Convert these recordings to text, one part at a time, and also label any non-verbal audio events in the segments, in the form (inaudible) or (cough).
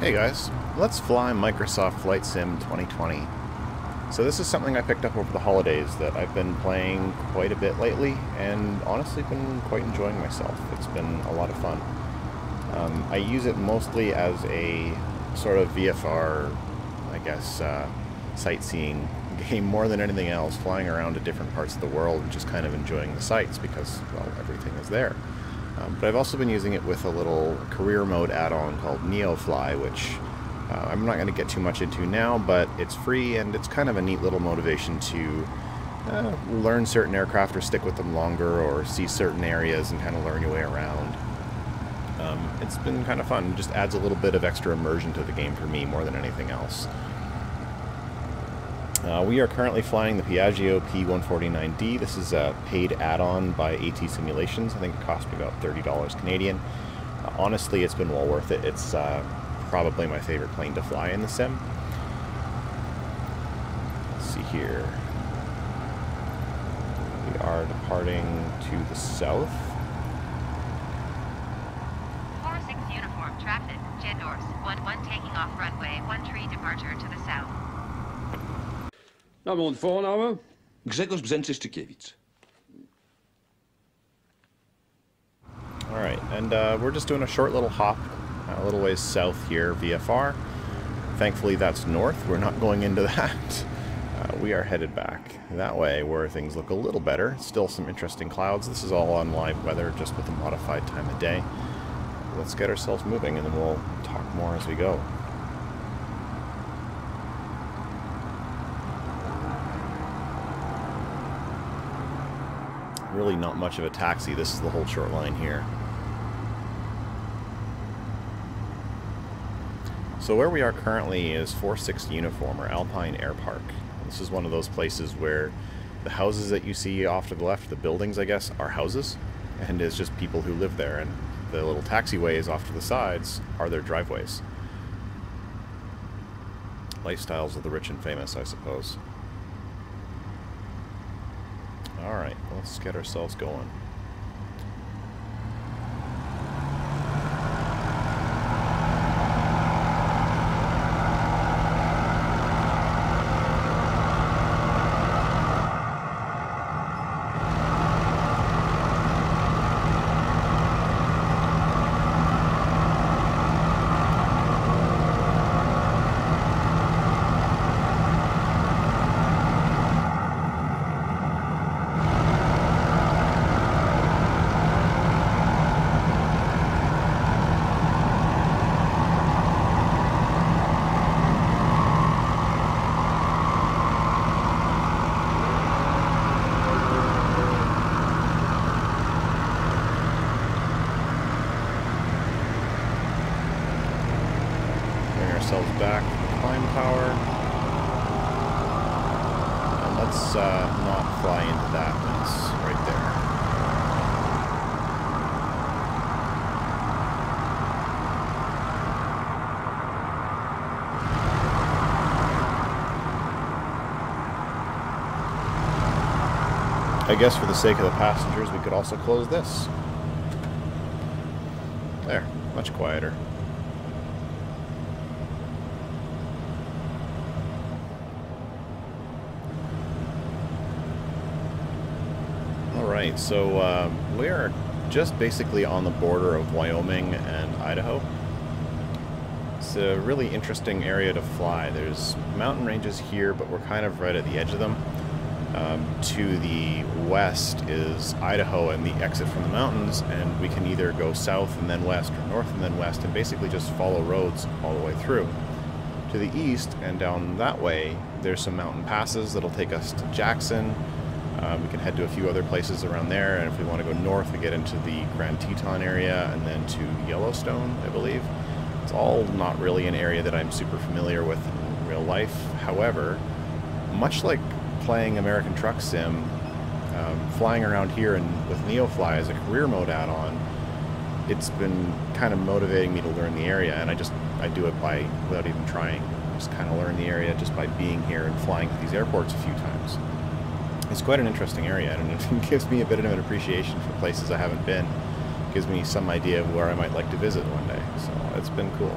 Hey guys, let's fly Microsoft Flight Sim 2020. So this is something I picked up over the holidays that I've been playing quite a bit lately and honestly been quite enjoying myself. It's been a lot of fun. Um, I use it mostly as a sort of VFR, I guess, uh, sightseeing (laughs) game more than anything else, flying around to different parts of the world and just kind of enjoying the sights because, well, everything is there. Um, but I've also been using it with a little career mode add-on called NeoFly, which uh, I'm not going to get too much into now, but it's free and it's kind of a neat little motivation to uh, learn certain aircraft or stick with them longer or see certain areas and kind of learn your way around. Um, it's been kind of fun. Just adds a little bit of extra immersion to the game for me more than anything else. Uh, we are currently flying the Piaggio P149D. This is a paid add-on by AT Simulations. I think it cost me about $30 Canadian. Uh, honestly, it's been well worth it. It's uh, probably my favorite plane to fly in the sim. Let's see here. We are departing to the south. 4-6 uniform traffic, Jedors, 1-1 taking off runway, 1 departure to the south. Na, mond voornamen? Grzegorz Brzęczy-Sztykiewicz. Alright, and uh, we're just doing a short little hop a little ways south here, VFR. Thankfully that's north, we're not going into (laughs) that. Uh, we are headed back that way where things look a little better. Still some interesting clouds. This is all on live weather, just with a modified time of day. Let's get ourselves moving and then we'll talk more as we go. Really not much of a taxi. This is the whole short line here. So where we are currently is 460 Uniform, or Alpine Air Park. This is one of those places where the houses that you see off to the left, the buildings, I guess, are houses, and it's just people who live there, and the little taxiways off to the sides are their driveways. Lifestyles of the rich and famous, I suppose. Alright, let's get ourselves going. ourselves back climb tower. And let's uh, not fly into that mess right there. I guess for the sake of the passengers, we could also close this. There, much quieter. Alright, so uh, we are just basically on the border of Wyoming and Idaho. It's a really interesting area to fly. There's mountain ranges here, but we're kind of right at the edge of them. Um, to the west is Idaho and the exit from the mountains, and we can either go south and then west, or north and then west, and basically just follow roads all the way through. To the east and down that way, there's some mountain passes that'll take us to Jackson, um, we can head to a few other places around there, and if we want to go north, we get into the Grand Teton area and then to Yellowstone, I believe. It's all not really an area that I'm super familiar with in real life. However, much like playing American Truck Sim, um, flying around here and with NeoFly as a career mode add-on, it's been kind of motivating me to learn the area, and I just I do it by without even trying. Just kind of learn the area just by being here and flying to these airports a few times it's quite an interesting area, and (laughs) it gives me a bit of an appreciation for places I haven't been. It gives me some idea of where I might like to visit one day, so it's been cool.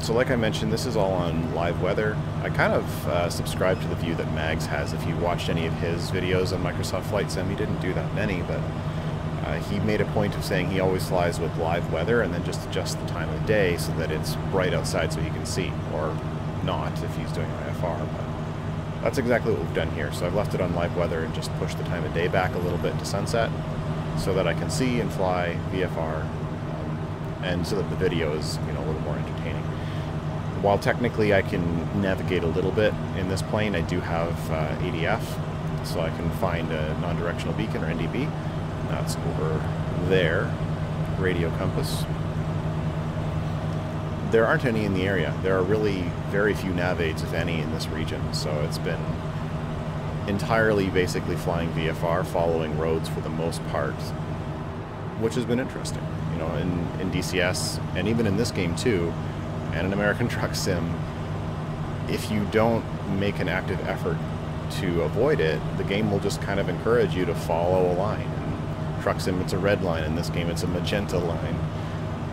So like I mentioned, this is all on live weather. I kind of uh, subscribe to the view that Mags has. If you watched any of his videos on Microsoft Flight Sim, he didn't do that many, but uh, he made a point of saying he always flies with live weather and then just adjusts the time of day so that it's bright outside so he can see, or not if he's doing IFR. But that's exactly what we've done here. So I've left it on live weather and just pushed the time of day back a little bit to sunset so that I can see and fly VFR um, and so that the video is you know a little more entertaining. While technically I can navigate a little bit in this plane, I do have uh, ADF, so I can find a non-directional beacon or NDB. That's over there, radio compass. There aren't any in the area. There are really very few nav aids, if any, in this region, so it's been entirely basically flying VFR, following roads for the most part, which has been interesting. You know, in, in DCS, and even in this game too, and in American Truck Sim, if you don't make an active effort to avoid it, the game will just kind of encourage you to follow a line. In Truck Sim, it's a red line. In this game, it's a magenta line.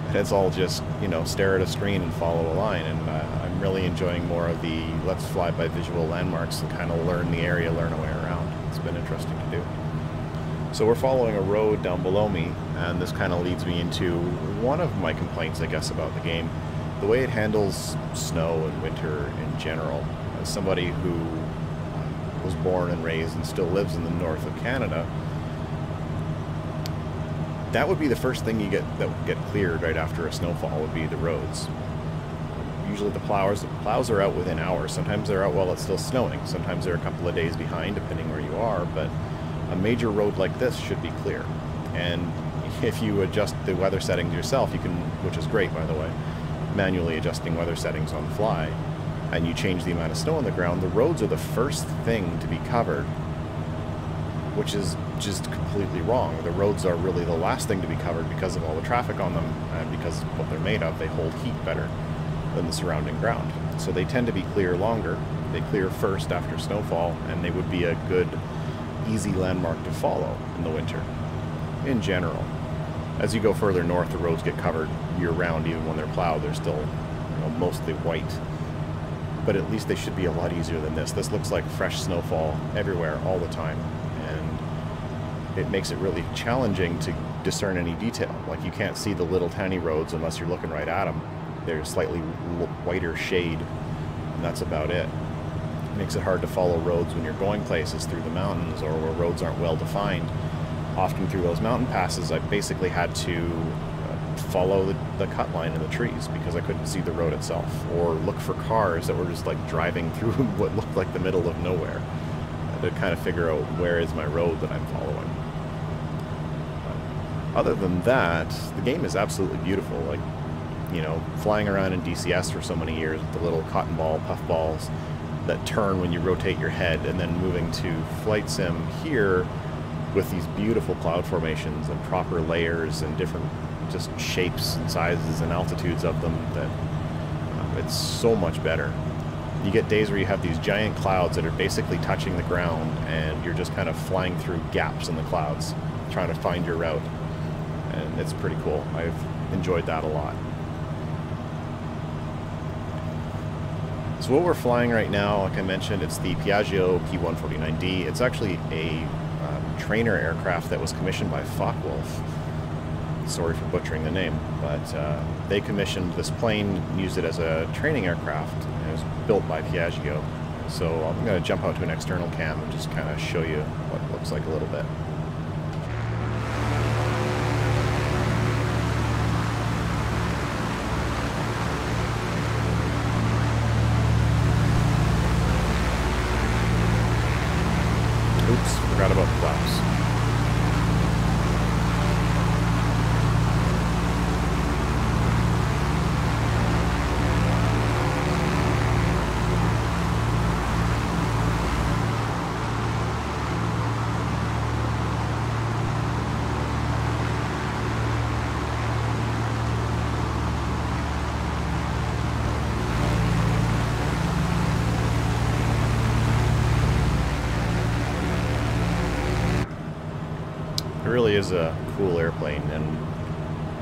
And it's all just, you know, stare at a screen and follow a line. And uh, I'm really enjoying more of the let's fly by visual landmarks and kind of learn the area, learn a way around. It's been interesting to do. So we're following a road down below me, and this kind of leads me into one of my complaints, I guess, about the game. The way it handles snow and winter in general. As somebody who uh, was born and raised and still lives in the north of Canada, that would be the first thing you get that would get cleared right after a snowfall would be the roads. Usually the plows the plows are out within hours. Sometimes they're out while it's still snowing. Sometimes they're a couple of days behind, depending where you are. But a major road like this should be clear. And if you adjust the weather settings yourself, you can, which is great by the way, manually adjusting weather settings on the fly, and you change the amount of snow on the ground, the roads are the first thing to be covered, which is just completely wrong. The roads are really the last thing to be covered because of all the traffic on them and because of what they're made of. They hold heat better than the surrounding ground. So they tend to be clear longer. They clear first after snowfall, and they would be a good, easy landmark to follow in the winter, in general. As you go further north, the roads get covered year-round. Even when they're plowed, they're still you know, mostly white. But at least they should be a lot easier than this. This looks like fresh snowfall everywhere, all the time. And it makes it really challenging to discern any detail. Like you can't see the little tiny roads unless you're looking right at them. They're slightly whiter shade, and that's about it. It makes it hard to follow roads when you're going places through the mountains or where roads aren't well defined. Often through those mountain passes, I've basically had to follow the, the cut line in the trees because I couldn't see the road itself, or look for cars that were just like driving (laughs) through what looked like the middle of nowhere to kind of figure out where is my road that I'm following. But other than that, the game is absolutely beautiful. Like, you know, flying around in DCS for so many years with the little cotton ball puff balls that turn when you rotate your head, and then moving to Flight Sim here with these beautiful cloud formations and proper layers and different just shapes and sizes and altitudes of them that um, it's so much better. You get days where you have these giant clouds that are basically touching the ground and you're just kind of flying through gaps in the clouds trying to find your route. And it's pretty cool. I've enjoyed that a lot. So what we're flying right now, like I mentioned, it's the Piaggio P149D. It's actually a um, trainer aircraft that was commissioned by Focke-Wulf. Sorry for butchering the name, but uh, they commissioned this plane, used it as a training aircraft, and it was built by Piaggio. So I'm going to jump out to an external cam and just kind of show you what it looks like a little bit. Is a cool airplane, and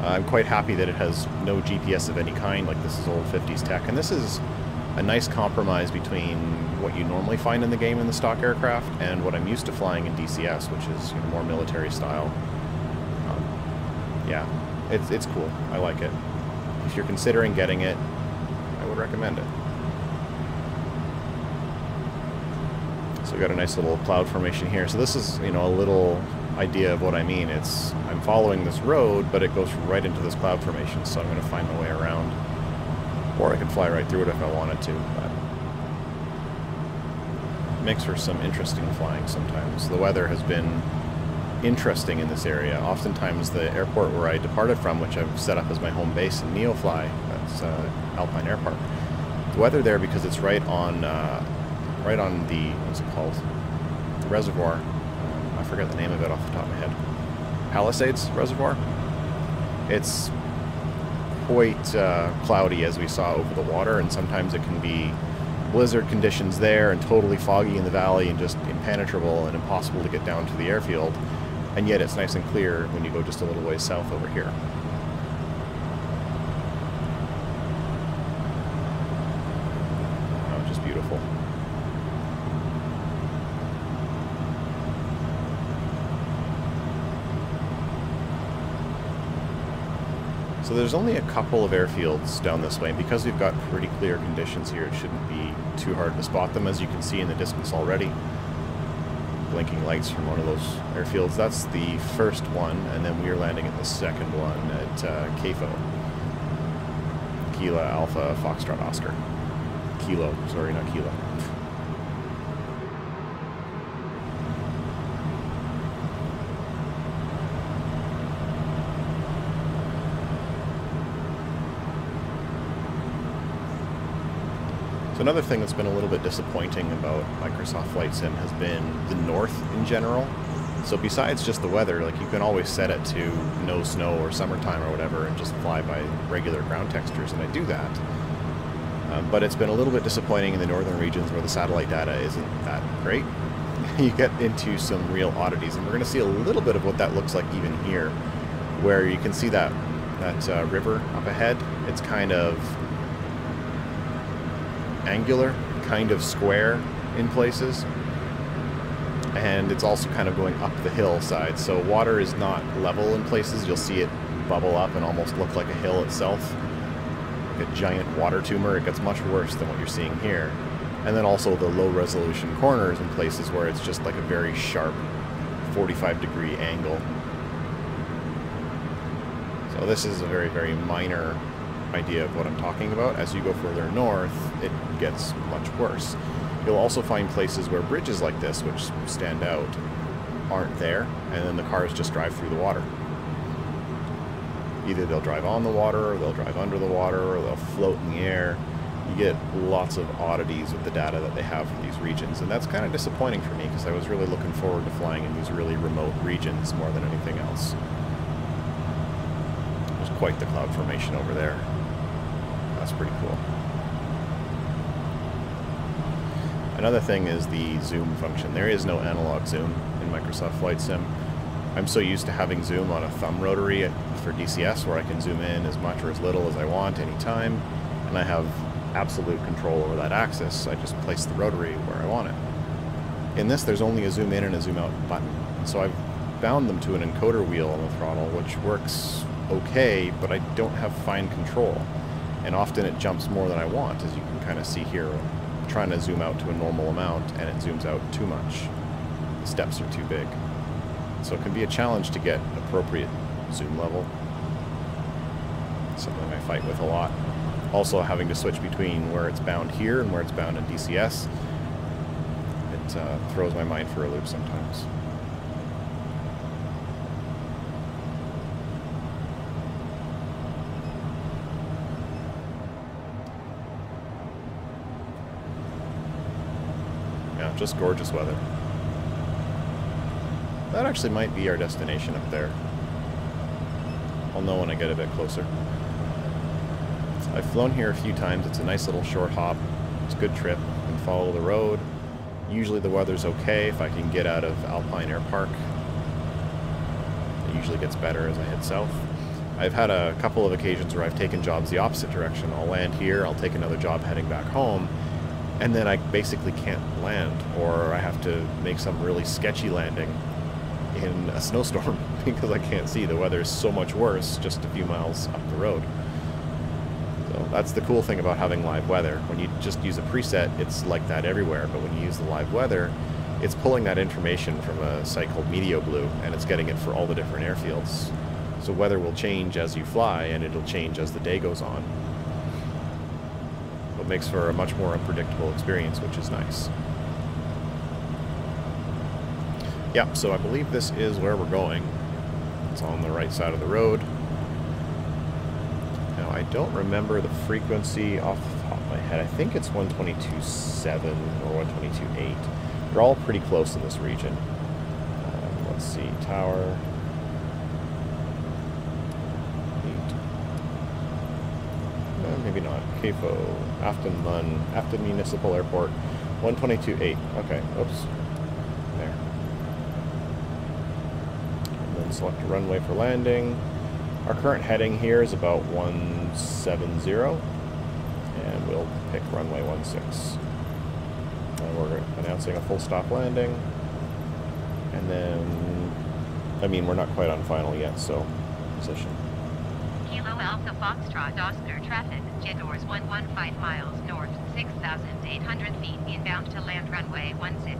I'm quite happy that it has no GPS of any kind, like this is old 50s tech. And this is a nice compromise between what you normally find in the game in the stock aircraft and what I'm used to flying in DCS, which is you know, more military style. Um, yeah, it's, it's cool. I like it. If you're considering getting it, I would recommend it. So we got a nice little cloud formation here. So this is, you know, a little idea of what I mean. It's I'm following this road, but it goes right into this cloud formation, so I'm going to find my way around. Or I could fly right through it if I wanted to, but makes for some interesting flying sometimes. The weather has been interesting in this area. Oftentimes the airport where I departed from, which I've set up as my home base in Neofly, that's uh, Alpine Air Park, the weather there, because it's right on, uh, right on the, what's it called, the reservoir, forget the name of it off the top of my head, Palisades Reservoir. It's quite uh, cloudy as we saw over the water, and sometimes it can be blizzard conditions there and totally foggy in the valley and just impenetrable and impossible to get down to the airfield. And yet it's nice and clear when you go just a little ways south over here. Oh, just beautiful. So there's only a couple of airfields down this way, and because we've got pretty clear conditions here, it shouldn't be too hard to spot them, as you can see in the distance already. Blinking lights from one of those airfields. That's the first one, and then we are landing at the second one at uh, KAFO. Kilo Alpha Foxtrot Oscar. Kilo, sorry, not Kilo. Another thing that's been a little bit disappointing about Microsoft Flight Sim has been the north in general. So besides just the weather, like you can always set it to no snow or summertime or whatever and just fly by regular ground textures, and I do that. Um, but it's been a little bit disappointing in the northern regions where the satellite data isn't that great. (laughs) you get into some real oddities, and we're going to see a little bit of what that looks like even here, where you can see that that uh, river up ahead. It's kind of angular, kind of square in places. And it's also kind of going up the hillside. So water is not level in places. You'll see it bubble up and almost look like a hill itself. Like a giant water tumor. It gets much worse than what you're seeing here. And then also the low resolution corners in places where it's just like a very sharp 45 degree angle. So this is a very, very minor idea of what I'm talking about. As you go further north, it gets much worse. You'll also find places where bridges like this, which stand out, aren't there, and then the cars just drive through the water. Either they'll drive on the water, or they'll drive under the water, or they'll float in the air. You get lots of oddities with the data that they have for these regions, and that's kind of disappointing for me because I was really looking forward to flying in these really remote regions more than anything else. There's quite the cloud formation over there. That's pretty cool. Another thing is the zoom function. There is no analog zoom in Microsoft Flight Sim. I'm so used to having zoom on a thumb rotary for DCS where I can zoom in as much or as little as I want anytime, and I have absolute control over that axis. I just place the rotary where I want it. In this, there's only a zoom in and a zoom out button. So I've bound them to an encoder wheel on the throttle, which works okay, but I don't have fine control. And often it jumps more than I want, as you can kind of see here. I'm trying to zoom out to a normal amount, and it zooms out too much. The steps are too big. So it can be a challenge to get appropriate zoom level. Something I fight with a lot. Also having to switch between where it's bound here and where it's bound in DCS. It uh, throws my mind for a loop sometimes. Yeah, just gorgeous weather. That actually might be our destination up there. I'll know when I get a bit closer. I've flown here a few times. It's a nice little short hop. It's a good trip. I can follow the road. Usually the weather's okay if I can get out of Alpine Air Park. It usually gets better as I head south. I've had a couple of occasions where I've taken jobs the opposite direction. I'll land here, I'll take another job heading back home, and then I basically can't land, or I have to make some really sketchy landing in a snowstorm (laughs) because I can't see. The weather is so much worse just a few miles up the road. So that's the cool thing about having live weather. When you just use a preset, it's like that everywhere, but when you use the live weather, it's pulling that information from a site called MeteoBlue, and it's getting it for all the different airfields. So weather will change as you fly, and it'll change as the day goes on. Makes for a much more unpredictable experience, which is nice. Yeah, so I believe this is where we're going. It's on the right side of the road. Now, I don't remember the frequency off the top of my head. I think it's 122.7 or 122.8. They're all pretty close in this region. Um, let's see, tower. Eight. Uh, maybe not. KAFO, Afton Mun, Afton Municipal Airport, 122.8. Okay, oops. There. And then select a runway for landing. Our current heading here is about 170, and we'll pick runway 16. And we're announcing a full stop landing. And then, I mean, we're not quite on final yet, so position. Alpha Foxtrot Oscar traffic, jet doors 115 miles north, 6,800 feet inbound to land runway 16.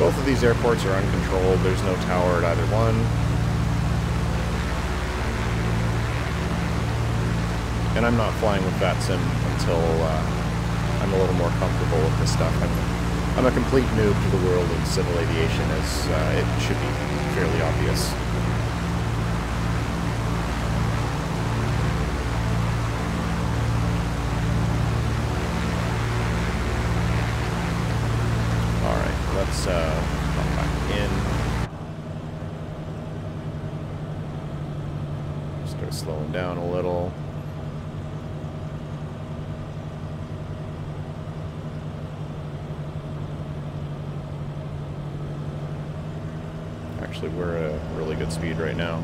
Both of these airports are uncontrolled. There's no tower at either one. And I'm not flying with that sim until uh, I'm a little more comfortable with this stuff. I'm, I'm a complete noob to the world of civil aviation, as uh, it should be fairly obvious. Alright, let's uh, hop back in. Start slowing down a little. Actually, we're at a really good speed right now.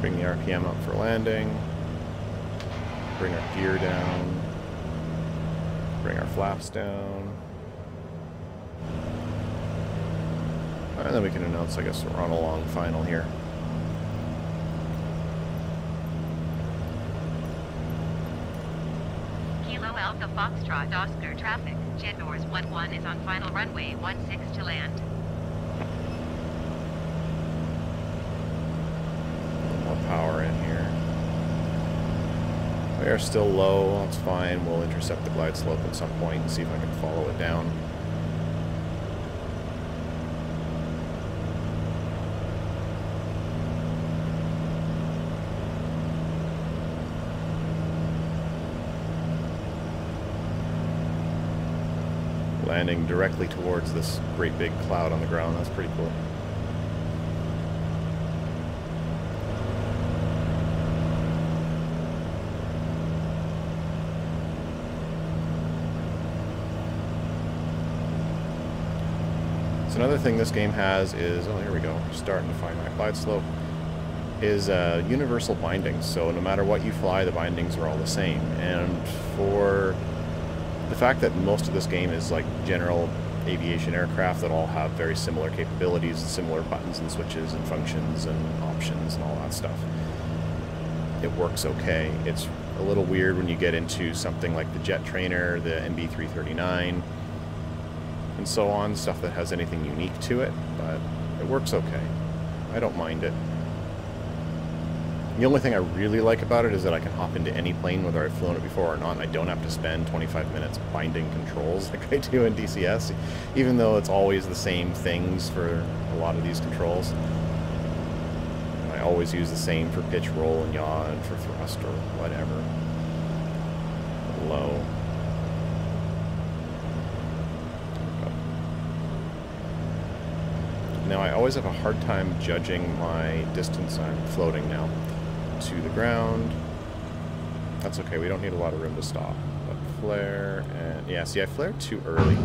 Bring the RPM up for landing. Bring our gear down. Bring our flaps down. And then we can announce, I guess, we're on a long final here. Kilo Alpha Foxtrot Oscar traffic, jet doors 11 is on final runway 16 to land. More power in here. Are still low, that's fine. We'll intercept the glide slope at some point and see if I can follow it down. Landing directly towards this great big cloud on the ground, that's pretty cool. So another thing this game has is, oh, here we go. Starting to find my glide slope. Is uh, universal bindings. So no matter what you fly, the bindings are all the same. And for the fact that most of this game is like general aviation aircraft that all have very similar capabilities, similar buttons and switches and functions and options and all that stuff, it works okay. It's a little weird when you get into something like the Jet Trainer, the MB339, and so on, stuff that has anything unique to it, but it works okay. I don't mind it. The only thing I really like about it is that I can hop into any plane whether I've flown it before or not, and I don't have to spend 25 minutes binding controls (laughs) like I do in DCS, even though it's always the same things for a lot of these controls. And I always use the same for pitch, roll, and yaw, and for thrust or whatever. Low. Now I always have a hard time judging my distance. I'm floating now to the ground. That's okay, we don't need a lot of room to stop. But flare and... Yeah, see I flared too early.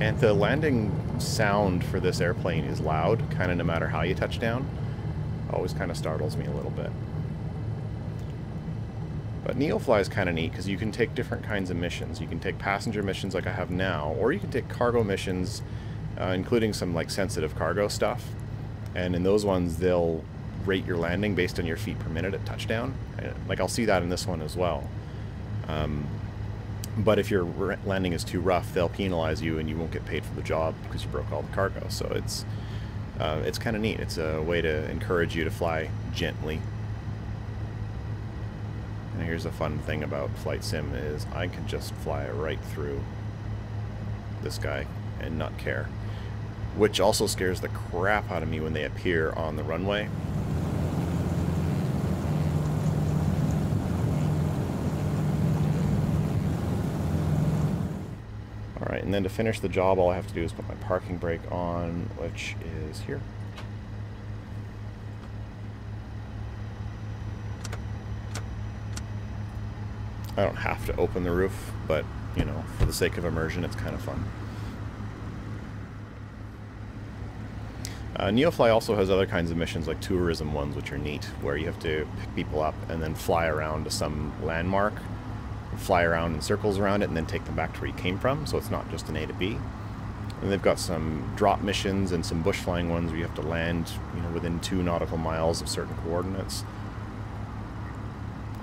And the landing sound for this airplane is loud, kind of no matter how you touch down. Always kind of startles me a little bit. But Neofly is kind of neat because you can take different kinds of missions. You can take passenger missions like I have now, or you can take cargo missions, uh, including some like sensitive cargo stuff. And in those ones, they'll rate your landing based on your feet per minute at touchdown. Like I'll see that in this one as well. Um, but if your landing is too rough, they'll penalize you and you won't get paid for the job because you broke all the cargo. So it's uh, it's kind of neat. It's a way to encourage you to fly gently. And here's a fun thing about Flight Sim is I can just fly right through this guy and not care. Which also scares the crap out of me when they appear on the runway. Alright, and then to finish the job, all I have to do is put my parking brake on, which is here. I don't have to open the roof, but, you know, for the sake of immersion, it's kind of fun. Uh, Neofly also has other kinds of missions, like tourism ones, which are neat, where you have to pick people up and then fly around to some landmark fly around in circles around it and then take them back to where you came from, so it's not just an A to B. And they've got some drop missions and some bush flying ones where you have to land, you know, within two nautical miles of certain coordinates.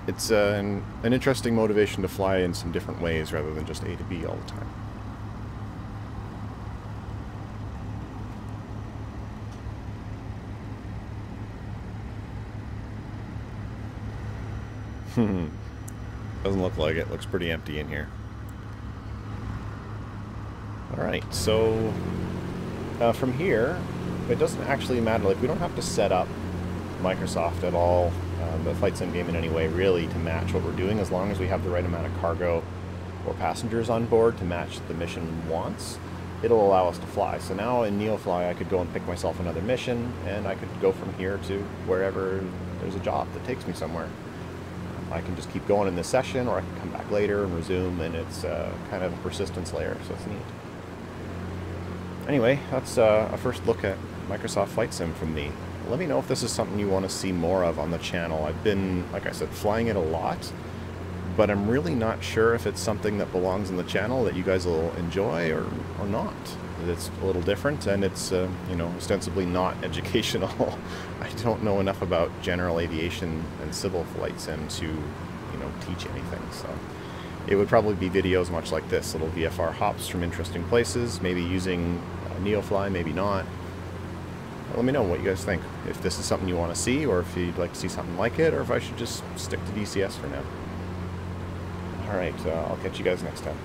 It's uh, an, an interesting motivation to fly in some different ways rather than just A to B all the time. Hmm. Doesn't look like it. Looks pretty empty in here. Alright, so uh, from here, it doesn't actually matter. Like, we don't have to set up Microsoft at all, uh, the Flight Sim game in any way, really, to match what we're doing, as long as we have the right amount of cargo or passengers on board to match the mission wants. It'll allow us to fly. So now in Neofly, I could go and pick myself another mission, and I could go from here to wherever there's a job that takes me somewhere. I can just keep going in this session or I can come back later and resume and it's uh, kind of a persistence layer, so it's neat. Anyway, that's uh, a first look at Microsoft Flight Sim from me. Let me know if this is something you want to see more of on the channel. I've been, like I said, flying it a lot, but I'm really not sure if it's something that belongs in the channel that you guys will enjoy or, or not it's a little different and it's uh, you know ostensibly not (laughs) educational. I don't know enough about general aviation and civil flight sim to you know teach anything. So it would probably be videos much like this, little VFR hops from interesting places, maybe using Neofly, maybe not. Let me know what you guys think. If this is something you want to see, or if you'd like to see something like it, or if I should just stick to DCS for now. Alright, uh, I'll catch you guys next time.